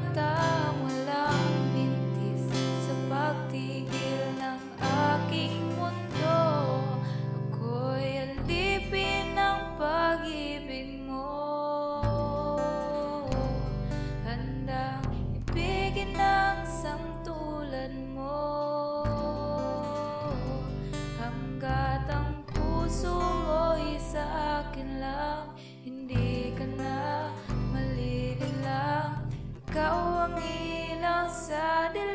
matar. You